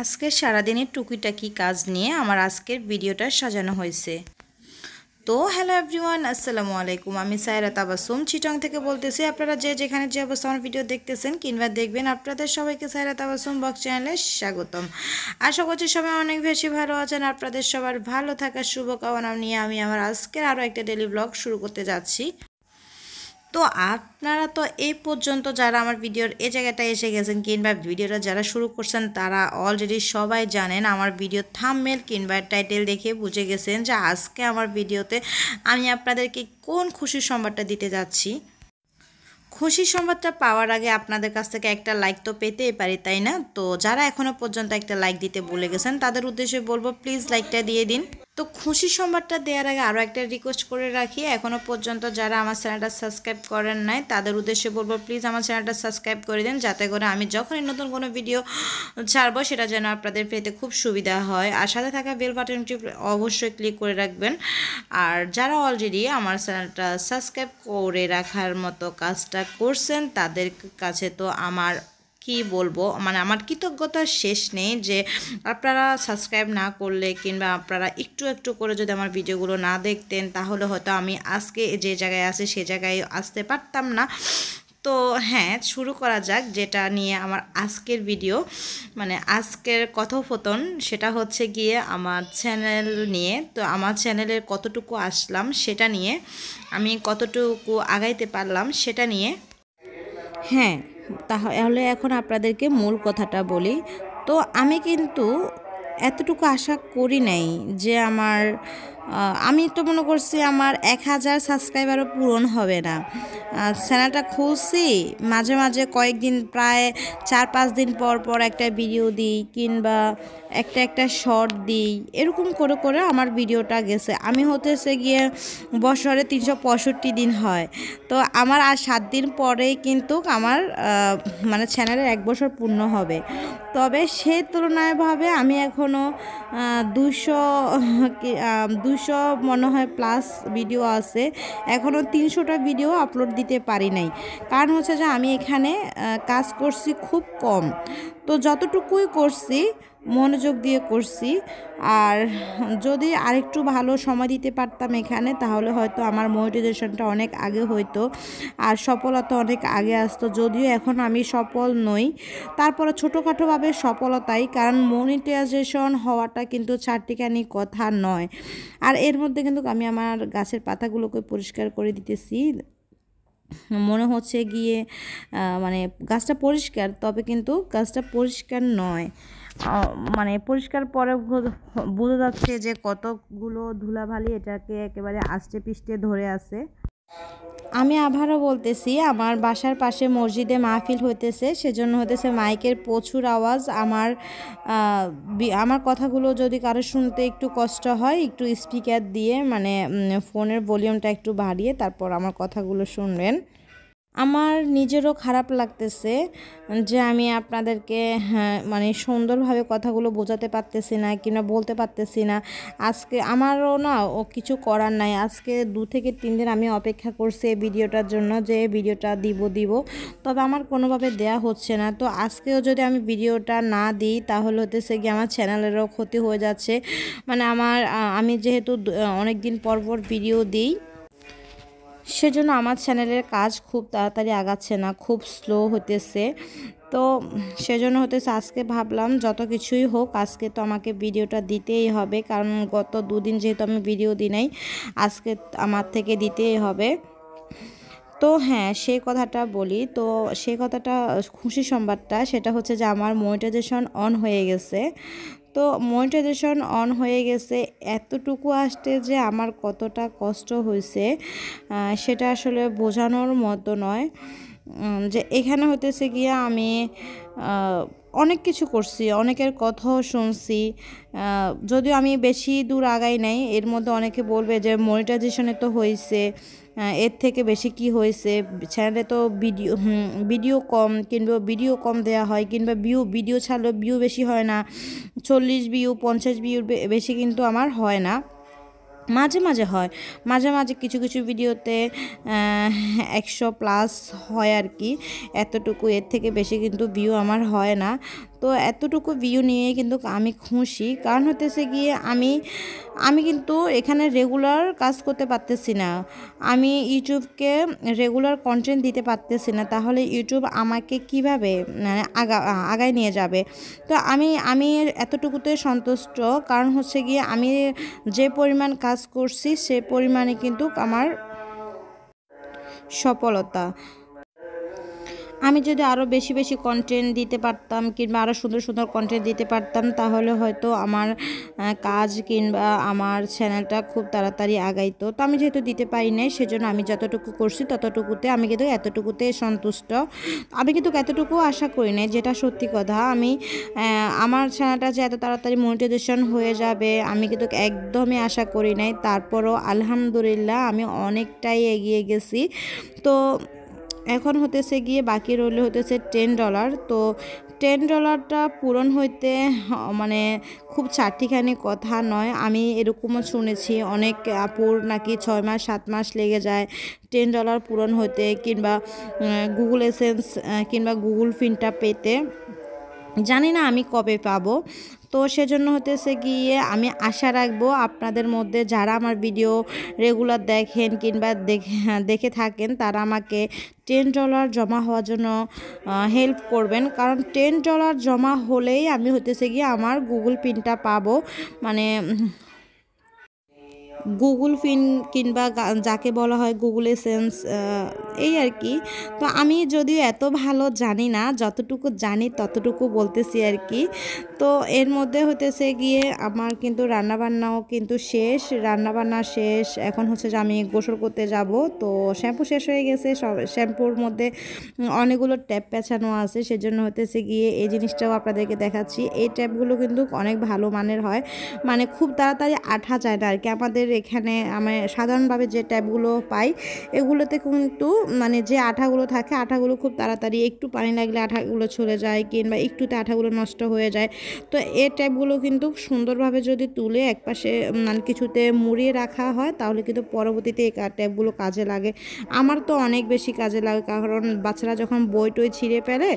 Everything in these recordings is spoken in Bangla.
আজকে সারাদিনের টুকিটাকি কাজ নিয়ে আমার আজকের ভিডিওটা সাজানো হয়েছে। তো হ্যালো এভরিওয়ান, আসসালামু আলাইকুম। আমি সায়রা তাবাসুম, চিটং থেকে বলতেছি, আপনারা যে যেখানে যে অবস্থা আমার ভিডিও দেখতেছেন কিংবা দেখবেন, আপনাদের সবাইকে সায়রা তাবাসুম বক্স চ্যানেলে স্বাগতম। আশা করছি সবাই অনেক বেশি ভালো আছেন, আপনাদের সবার ভালো থাকার শুভকামনা নিয়ে আমি আমার আজকের আরও একটা ডেলি ব্লগ শুরু করতে যাচ্ছি। তো আপনারা তো এই পর্যন্ত যারা আমার ভিডিওর এই জায়গাটায় এসে গেছেন কিংবা ভিডিওটা যারা শুরু করছেন, তারা অলরেডি সবাই জানেন আমার ভিডিও থামমেল কিংবা টাইটেল দেখে বুঝে গেছেন যে আজকে আমার ভিডিওতে আমি আপনাদেরকে কোন খুশির সংবাদটা দিতে যাচ্ছি। খুশির সংবাদটা পাওয়ার আগে আপনাদের কাছ থেকে একটা লাইক তো পেতেই পারি, তাই না? তো যারা এখনও পর্যন্ত একটা লাইক দিতে বলে গেছেন, তাদের উদ্দেশ্যে বলব প্লিজ লাইকটা দিয়ে দিন। তো খুশি সংবাদটা দেওয়ার আগে আরও একটা রিকোয়েস্ট করে রাখি। এখনও পর্যন্ত যারা আমার চ্যানেলটা সাবস্ক্রাইব করেন নাই, তাদের উদ্দেশ্যে বলব প্লিজ আমার চ্যানেলটা সাবস্ক্রাইব করে দিন, যাতে করে আমি যখনই নতুন কোনো ভিডিও ছাড়বো, সেটা যেন আপনাদের পেতে খুব সুবিধা হয়। আর সাথে থাকা বেল বাটনটি অবশ্যই ক্লিক করে রাখবেন। আর যারা অলরেডি আমার চ্যানেলটা সাবস্ক্রাইব করে রাখার মতো কাজটা করছেন, তাদের কাছে তো আমার কি বলব? মানে আমার কৃতজ্ঞতার শেষ নেই যে আপনারা সাবস্ক্রাইব না করলে কিংবা আপনারা একটু একটু করে যদি আমার ভিডিওগুলো না দেখতেন, তাহলে হয়তো আমি আজকে যে জায়গায় আছি সে জায়গায় আসতে পারতাম না। তো হ্যাঁ শুরু করা যাক যেটা নিয়ে আমার আজকের ভিডিও। মানে আজকের কথোপকথন সেটা হচ্ছে গিয়ে আমার চ্যানেল নিয়ে। তো আমার চ্যানেলের কতটুকু আসলাম সেটা নিয়ে, আমি কতটুকু আগাইতে পারলাম সেটা নিয়ে। হ্যাঁ তাহলে এখন আপনাদেরকে মূল কথাটা বলি। তো আমি কিন্তু এতটুকু আশা করি নাই যে আমার আমি তো মনে করছি আমার এক হাজার সাবস্ক্রাইবারও পূরণ হবে না। চ্যানেলটা খুলছি, মাঝে মাঝে কয়েকদিন প্রায় চার পাঁচ দিন পর পর একটা ভিডিও দিই কিংবা একটা একটা শর্ট দিই, এরকম করে করে আমার ভিডিওটা গেছে। আমি হতেছে গিয়ে বছরে তিনশো পঁয়ষট্টি দিন হয়। তো আমার আর সাত দিন পরেই কিন্তু আমার মানে চ্যানেলের এক বছর পূর্ণ হবে। তবে সেই তুলনায়ভাবে আমি এখনও দুশো দুশো মনে হয় প্লাস ভিডিও আছে। এখনও তিনশোটা ভিডিও আপলোড দিতে পারি নাই। কারণ হচ্ছে যে আমি এখানে কাজ করছি খুব কম। তো যতটুকুই করছি মনোযোগ দিয়ে করছি। আর যদি আরেকটু ভালো সময় দিতে পারতাম এখানে, তাহলে হয়তো আমার মনিটাইজেশনটা অনেক আগে হইতো আর সফলতা অনেক আগে আসতো। যদিও এখন আমি সফল নই। তারপরে ছোটোখাটোভাবে সফলতাই, কারণ মনিটাইজেশন হওয়াটা কিন্তু চারটিখানি কথা নয়। আর এর মধ্যে কিন্তু আমি আমার গাছের পাতাগুলোকে পরিষ্কার করে দিতেছি। মনে হচ্ছে গিয়ে মানে গাছটা পরিষ্কার, তবে কিন্তু গাছটা পরিষ্কার নয়। মানে পরিষ্কার পরে বোঝা যাচ্ছে যে কতগুলো ধুলাভালি এটাকে একেবারে আষ্টে পিষ্টে ধরে আছে। আমি আবারও বলতেছি, আমার বাসার পাশে মসজিদে মাহফিল হইতেছে, সেজন্য হইতেছে মাইকের প্রচুর আওয়াজ। আমার আমার কথাগুলো যদি কারও শুনতে একটু কষ্ট হয়, একটু স্পিকার দিয়ে মানে ফোনের ভলিউমটা একটু বাড়িয়ে তারপর আমার কথাগুলো শুনবেন। আমার নিজেরও খারাপ লাগতেছে যে আমি আপনাদেরকে হ্যাঁ মানে সুন্দরভাবে কথাগুলো বোঝাতে পারতেছি না কিংবা বলতে পারতেছি না। আজকে আমারও না ও কিছু করার নাই। আজকে দু থেকে তিন দিন আমি অপেক্ষা করছি এই ভিডিওটার জন্য যে ভিডিওটা দিব দিব। তবে আমার কোনোভাবে দেয়া হচ্ছে না। তো আজকেও যদি আমি ভিডিওটা না দিই, তাহলে হতেছে গিয়ে আমার চ্যানেলেরও ক্ষতি হয়ে যাচ্ছে। মানে আমার আমি যেহেতু অনেক দিন পর পর ভিডিও দিই সেজন্য আমার চ্যানেলের কাজ খুব তাড়াতাড়ি আগাচ্ছে না, খুব স্লো হতেছে তো সেজন্য হতেছে আজকে ভাবলাম যত কিছুই হোক, আজকে তো আমাকে ভিডিওটা দিতেই হবে, কারণ গত দুদিন যেহেতু আমি ভিডিও দিই নাই, আজকে আমার থেকে দিতেই হবে। তো হ্যাঁ সেই কথাটা বলি, তো সেই কথাটা খুশি সংবাদটা, সেটা হচ্ছে যে আমার মনিটাইজেশন অন হয়ে গেছে। তো মনিটাইজেশন অন হয়ে গেছে। এতটুকু আসতে যে আমার কতটা কষ্ট হয়েছে সেটা আসলে বোঝানোর মতো নয়। যে এখানে হতেছে গিয়ে আমি অনেক কিছু করছি, অনেকের কথাও শুনছি। যদিও আমি বেশি দূর আগাই নাই, এর মধ্যে অনেকে বলবে যে মনিটাইজেশনে তো হয়েছে এর থেকে বেশি কি হয়েছে? চ্যানেলে তো ভিডিও ভিডিও কম কিংবা ভিডিও কম দেওয়া হয় কিংবা ভিউ ভিডিও ছাড়লেও ভিউ বেশি হয় না। চল্লিশ ভিউ পঞ্চাশ ভিউ বেশি কিন্তু আমার হয় না। মাঝে মাঝে হয়। মাঝে মাঝে কিছু কিছু ভিডিওতে একশো প্লাস হয় আর কি। এতটুকু এর থেকে বেশি কিন্তু ভিউ আমার হয় না। তো এতটুকু ভিউ নিয়ে কিন্তু আমি খুশি। কারণ হতেছে গিয়ে আমি আমি কিন্তু এখানে রেগুলার কাজ করতে পারতেছি না। আমি ইউটিউবকে রেগুলার কন্টেন্ট দিতে পারতেছি না। তাহলে ইউটিউব আমাকে কীভাবে মানে আগা, আগায় নিয়ে যাবে? তো আমি আমি এতটুকুতে সন্তুষ্ট। কারণ হচ্ছে গিয়ে আমি যে পরিমাণ কাজ করছি, সে পরিমাণে কিন্তু আমার সফলতা। আমি যদি আরও বেশি বেশি কন্টেন্ট দিতে পারতাম কিংবা আরও সুন্দর সুন্দর কন্টেন্ট দিতে পারতাম, তাহলে হয়তো আমার কাজ কিংবা আমার চ্যানেলটা খুব তাড়াতাড়ি আগাইতো। তো আমি যেহেতু দিতে পারি নাই, সেজন্য আমি যতটুকু করছি ততটুকুতে আমি কিন্তু এতটুকুতে সন্তুষ্ট। আমি কিন্তু এতটুকু আশা করি নাই যেটা সত্যি কথা। আমি আমার চ্যানেলটা যে এত তাড়াতাড়ি মনিটাইজেশন হয়ে যাবে, আমি কিন্তু একদমই আশা করি নাই। তারপরও আলহামদুলিল্লাহ আমি অনেকটাই এগিয়ে গেছি। তো এখন হতেছে গিয়ে বাকি রইল হতেছে টেন ডলার তো টেন ডলারটা পূরণ হইতে মানে খুব চারটিখানি কথা নয়। আমি এরকমও শুনেছি, অনেক আপুর নাকি ছয় মাস, সাত মাস লেগে যায় টেন ডলার পূরণ হইতে কিংবা গুগল এসেন্স কিংবা গুগল ফিনটা পেতে। জানি না আমি কবে পাবো। তো সেজন্য হতেছে গিয়ে আমি আশা রাখব আপনাদের মধ্যে যারা আমার ভিডিও রেগুলার দেখেন কিংবা দেখে দেখে থাকেন, তারা আমাকে টেন ডলার জমা হওয়ার জন্য হেল্প করবেন। কারণ টেন ডলার জমা হলেই আমি হতেছে গিয়ে আমার গুগল পিনটা পাবো। মানে গুগল ফিন কিংবা যাকে বলা হয় গুগল এসেন্স এই আর কি। তো আমি যদিও এত ভালো জানি না, যতটুকু জানি ততটুকু বলতেছি আর কি। তো এর মধ্যে হতেছে গিয়ে আমার কিন্তু রান্নাবান্নাও কিন্তু শেষ, রান্নাবান্না শেষ। এখন হচ্ছে যে আমি গোসল করতে যাব। তো শ্যাম্পু শেষ হয়ে গেছে, সব শ্যাম্পুর মধ্যে অনেকগুলো ট্যাপ পেঁচানো আছে। সেজন্য হতেছে গিয়ে এই জিনিসটাও আপনাদেরকে দেখাচ্ছি। এই ট্যাপগুলো কিন্তু অনেক ভালো মানের হয়। মানে খুব তাড়াতাড়ি আঠা যায় না আর কি। আমাদের এখানে আমি সাধারণভাবে যে ট্যাপগুলো পাই, এগুলোতে কিন্তু মানে যে আঠাগুলো থাকে, আঠাগুলো খুব তাড়াতাড়ি একটু পানি লাগলে আঠাগুলো চলে যায় কিংবা একটুতে আঠাগুলো নষ্ট হয়ে যায়। তো এ ট্যাপগুলো কিন্তু সুন্দরভাবে যদি তুলে একপাশে মানে কিছুতে মুড়িয়ে রাখা হয়, তাহলে কিন্তু পরবর্তীতে এই ট্যাপগুলো কাজে লাগে। আমার তো অনেক বেশি কাজে লাগে, কারণ বাচ্চারা যখন বই টই ছিঁড়ে ফেলে,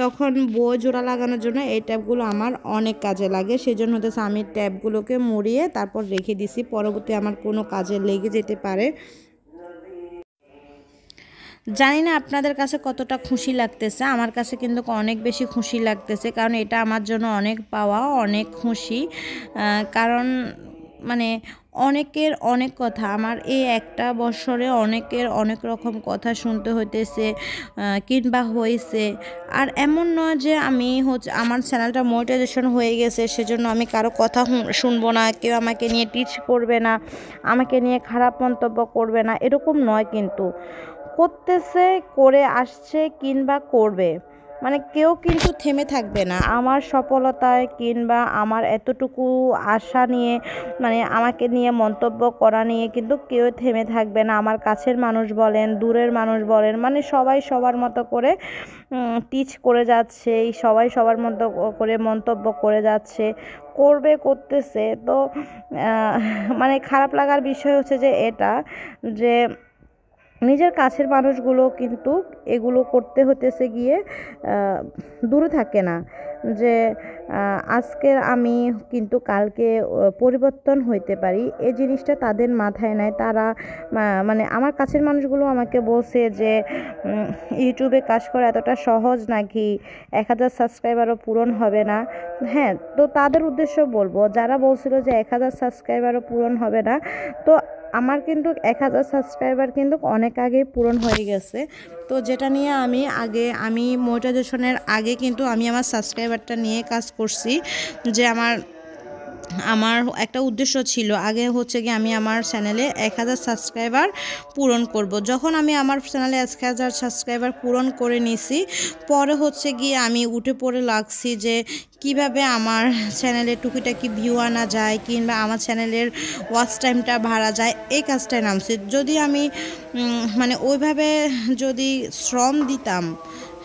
তখন বই জোড়া লাগানোর জন্য এই ট্যাপগুলো আমার অনেক কাজে লাগে। সেই জন্য হতেছে আমি ট্যাপগুলোকে মুড়িয়ে তারপর রেখে দিছি। পরবর্তী আমার কোনো কাজে লেগে যেতে পারে। জানি না আপনাদের কাছে কতটা খুশি লাগতেছে। আমার কাছে কিন্তু অনেক বেশি খুশি লাগতেছে, কারণ এটা আমার জন্য অনেক পাওয়া, অনেক খুশি। কারণ মানে অনেকের অনেক কথা। আমার এই একটা বছরে অনেকের অনেক রকম কথা শুনতে হইতেছে কিংবা হয়েছে আর এমন নয় যে আমি হচ্ছে, আমার চ্যানেলটা মোটিভেশন হয়ে গেছে, সেজন্য আমি কারও কথা শুনব না, কেউ আমাকে নিয়ে টিচ করবে না, আমাকে নিয়ে খারাপ মন্তব্য করবে না, এরকম নয় কিন্তু। করতেছে, করে আসছে, কিংবা করবে। মানে কেউ কিন্তু থেমে থাকবে না। আমার সফলতায় কিংবা আমার এতটুকু আশা নিয়ে মানে আমাকে নিয়ে মন্তব্য করা নিয়ে কিন্তু কেউ থেমে থাকবে না। আমার কাছের মানুষ বলেন, দূরের মানুষ বলেন মানে সবাই সবার মতো করে টিচ করে যাচ্ছে, সবাই সবার মতো করে মন্তব্য করে যাচ্ছে, করবে, করতেছে। তো মানে খারাপ লাগার বিষয় হচ্ছে যে এটা, যে নিজের কাছের মানুষগুলো কিন্তু এগুলো করতে হতেছে গিয়ে দূরে থাকে না। যে আজকের আমি কিন্তু কালকে পরিবর্তন হইতে পারি। এই জিনিসটা তাদের মাথায় নেয় তারা মানে আমার কাছের মানুষগুলো আমাকে বলছে যে ইউটিউবে কাজ করা এতটা সহজ নাকি? এক হাজার সাবস্ক্রাইবারও পূরণ হবে না। হ্যাঁ তো তাদের উদ্দেশ্য বলব। যারা বলছিল যে, এক হাজার সাবস্ক্রাইবারও পূরণ হবে না, তো আমার কিন্তু এক হাজার সাবস্ক্রাইবার কিন্তু অনেক আগেই পূরণ হয়ে গেছে। তো যেটা নিয়ে আমি আগে, আমি মোটাইজেশনের আগে কিন্তু আমি আমার সাবস্ক্রাইবারটা নিয়ে কাজ করছি যে আমার আমার একটা উদ্দেশ্য ছিল, আগে হচ্ছে কি আমি আমার চ্যানেলে এক হাজার সাবস্ক্রাইবার পূরণ করব। যখন আমি আমার চ্যানেলে এক হাজার সাবস্ক্রাইবার পূরণ করে নিছি, পরে হচ্ছে গিয়ে আমি উঠে পড়ে লাগছি যে কীভাবে আমার চ্যানেলে টুকিটাকি ভিউ আনা যায় কিংবা আমার চ্যানেলের ওয়াচ টাইমটা ভাড়া যায়, এই কাজটায় নামছি যদি আমি মানে ওইভাবে যদি শ্রম দিতাম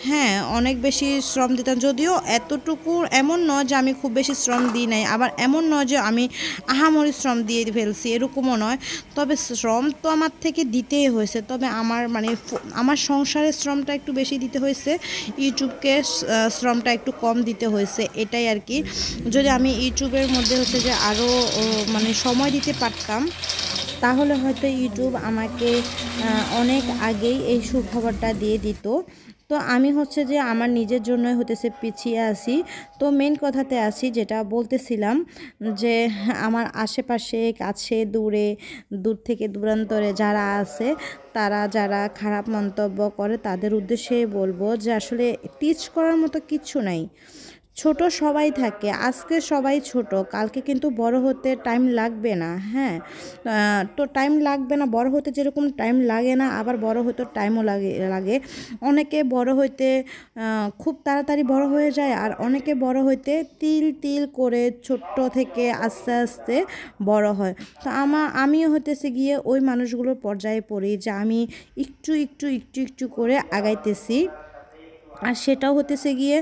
হ্যাঁ অনেক বেশি শ্রম দিতাম। যদিও এতটুকু এমন নয় যে আমি খুব বেশি শ্রম দিই নাই, আবার এমন নয় যে আমি আহামরি শ্রম দিয়ে ফেলছি, এরকমও নয়। তবে শ্রম তো আমার থেকে দিতেই হয়েছে, তবে আমার মানে আমার সংসারের শ্রমটা একটু বেশি দিতে হয়েছে, ইউটিউবকে শ্রমটা একটু কম দিতে হয়েছে, এটাই আর কি। যদি আমি ইউটিউবের মধ্যে হচ্ছে যে আরও মানে সময় দিতে পারতাম, তাহলে হয়তো ইউটিউব আমাকে অনেক আগেই এই সুখবরটা দিয়ে দিত। তো আমি হচ্ছে যে আমার নিজের জন্যই হতেছে পিছিয়ে আসি তো মেন কথাতে আসি যেটা বলতেছিলাম যে আমার আশেপাশে, কাছে, দূরে, দূর থেকে দূরান্তরে যারা আছে, তারা যারা খারাপ মন্তব্য করে তাদের উদ্দেশ্যে বলব যে আসলে টিচ করার মতো কিচ্ছু নাই। ছোট সবাই থাকে, আজকে সবাই ছোট, কালকে কিন্তু বড় হতে টাইম লাগবে না হ্যাঁ? তো টাইম লাগবে না, বড় হতে যেরকম টাইম লাগে না, আবার বড় হতে টাইমও লাগে লাগে। অনেকে বড় হইতে খুব তাড়াতাড়ি বড় হয়ে যায়, আর অনেকে বড় হইতে তিল তিল করে ছোট্ট থেকে আস্তে আস্তে বড় হয়। তো আমার আমিও হতেছে গিয়ে ওই মানুষগুলোর পর্যায়ে পড়ি যে আমি একটু একটু একটু একটু করে আগাইতেছি। আর সেটাও হতেছে গিয়ে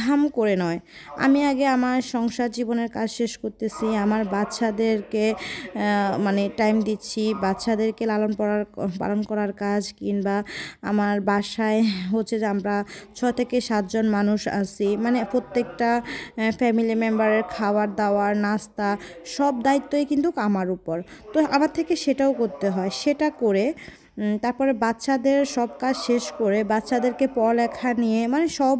ধাম করে নয়। আমি আগে আমার সংসার জীবনের কাজ শেষ করতেছি, আমার বাচ্চাদেরকে মানে টাইম দিচ্ছি, বাচ্চাদেরকে লালন পড়ার, পালন করার কাজ কিংবা আমার বাসায় হচ্ছে যে আমরা ছ থেকে সাতজন মানুষ আছি। মানে প্রত্যেকটা ফ্যামিলি মেম্বারের খাবার দাওয়ার, নাস্তা সব দায়িত্বই কিন্তু আমার উপর। তো আমার থেকে সেটাও করতে হয়। সেটা করে তারপরে বাচ্চাদের সব কাজ শেষ করে বাচ্চাদেরকে পড়ালেখা নিয়ে মানে সব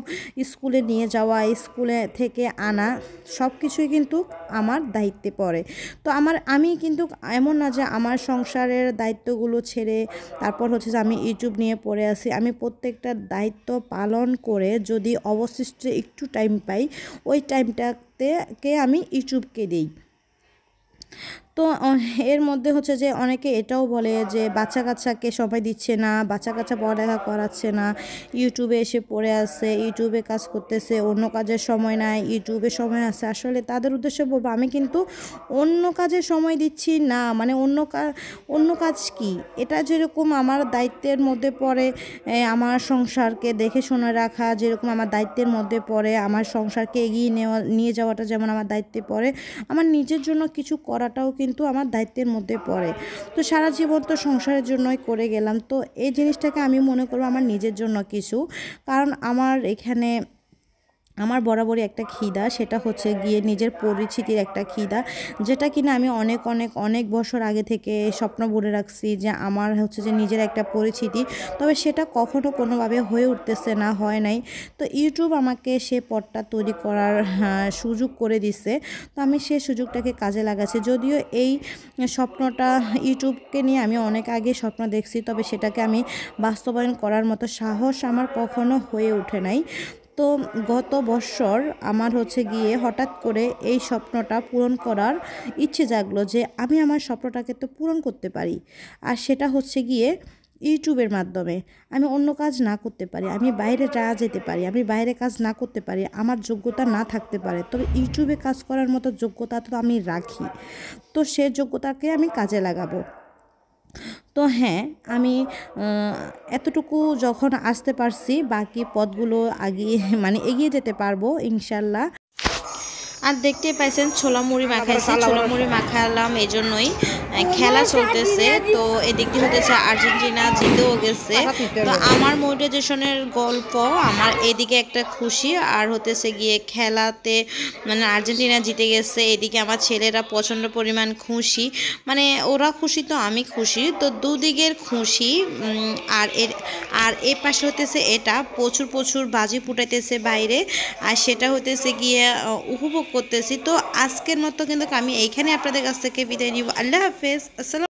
স্কুলে নিয়ে যাওয়া, স্কুলে থেকে আনা, সব কিছুই কিন্তু আমার দায়িত্বে পড়ে। তো আমার, আমি কিন্তু এমন না যে আমার সংসারের দায়িত্বগুলো ছেড়ে তারপর হচ্ছে যে আমি ইউটিউব নিয়ে পড়ে আসি আমি প্রত্যেকটা দায়িত্ব পালন করে যদি অবশিষ্ট একটু টাইম পাই, ওই টাইমটাতে কে আমি ইউটিউবকে দিই। তো এর মধ্যে হচ্ছে যে অনেকে এটাও বলে যে বাচ্চা কাচ্চাকে সময় দিচ্ছে না, বাচ্চা কাচ্চা পড়ালেখা করাচ্ছে না, ইউটিউবে এসে পড়ে আসে ইউটিউবে কাজ করতেছে, অন্য কাজের সময় নাই, ইউটিউবে সময় আছে। আসলে তাদের উদ্দেশ্যে বলব, আমি কিন্তু অন্য কাজে সময় দিচ্ছি না মানে অন্য অন্য কাজ কি? এটা যেরকম আমার দায়িত্বের মধ্যে পড়ে আমার সংসারকে দেখে শুনে রাখা, যেরকম আমার দায়িত্বের মধ্যে পড়ে, আমার সংসারকে এগিয়ে নেওয়া, নিয়ে যাওয়াটা যেমন আমার দায়িত্বে পড়ে, আমার নিজের জন্য কিছু করাটাও কিন্তু আমার দায়িত্বের মধ্যে পড়ে। তো সারা জীবন তো সংসারের জন্যই করে গেলাম। তো এই জিনিসটাকে আমি মনে করব আমার নিজের জন্য কিছু। কারণ আমার এখানে আমার বরাবরই একটা খিদা, সেটা হচ্ছে গিয়ে নিজের পরিচিতির একটা খিদা, যেটা কিনা আমি অনেক অনেক অনেক বছর আগে থেকে স্বপ্ন বলে রাখছি যে আমার হচ্ছে যে নিজের একটা পরিচিতি, তবে সেটা কখনো কোনোভাবে হয়ে উঠতেছে না, হয় নাই। তো ইউটিউব আমাকে সে পথটা তৈরি করার সুযোগ করে দিছে। তো আমি সেই সুযোগটাকে কাজে লাগাচ্ছি। যদিও এই স্বপ্নটা ইউটিউবকে নিয়ে আমি অনেক আগে স্বপ্ন দেখছি, তবে সেটাকে আমি বাস্তবায়ন করার মতো সাহস আমার কখনো হয়ে ওঠে নাই। তো গত বছর আমার হচ্ছে গিয়ে হঠাৎ করে এই স্বপ্নটা পূরণ করার ইচ্ছে জাগলো যে আমি আমার স্বপ্নটাকে তো পূরণ করতে পারি। আর সেটা হচ্ছে গিয়ে ইউটিউবের মাধ্যমে। আমি অন্য কাজ না করতে পারি, আমি বাইরে যাওয়া যেতে পারি, আমি বাইরে কাজ না করতে পারি, আমার যোগ্যতা না থাকতে পারে। তবে ইউটিউবে কাজ করার মতো যোগ্যতা তো আমি রাখি। তো সে যোগ্যতাকে আমি কাজে লাগাবো। তো হ্যাঁ আমি এতটুকু যখন আসতে পারছি, বাকি পথগুলো আগিয়ে মানে এগিয়ে যেতে পারব, ইনশাল্লাহ। আর দেখতে পাইছেন ছোলা মুড়ি মাখাইছি। ছোলা মুড়ি মাখালাম এই জন্যই খেলা চলতেছে তো এদিক দিয়ে হতেছে আর্জেন্টিনা জিতেও গেছে। তো আমার মোটিভেশনের গল্প আমার এদিকে একটা খুশি আর হতেছে গিয়ে খেলাতে মানে আর্জেন্টিনা জিতে গেছে এদিকে আমার ছেলেরা প্রচণ্ড পরিমাণ খুশি। মানে ওরা খুশি তো আমি খুশি তো দুদিকের খুশি আর এর আর এ পাশে হতেছে এটা প্রচুর প্রচুর বাজি ফুটাইতেছে বাইরে আর সেটা হতেছে গিয়ে উপভোগ করতেছি। তো আজকের মতো কিন্তু আমি এইখানে আপনাদের কাছ থেকে বিদায় নিব। আল্লাহ হাফেজ। আসসালাম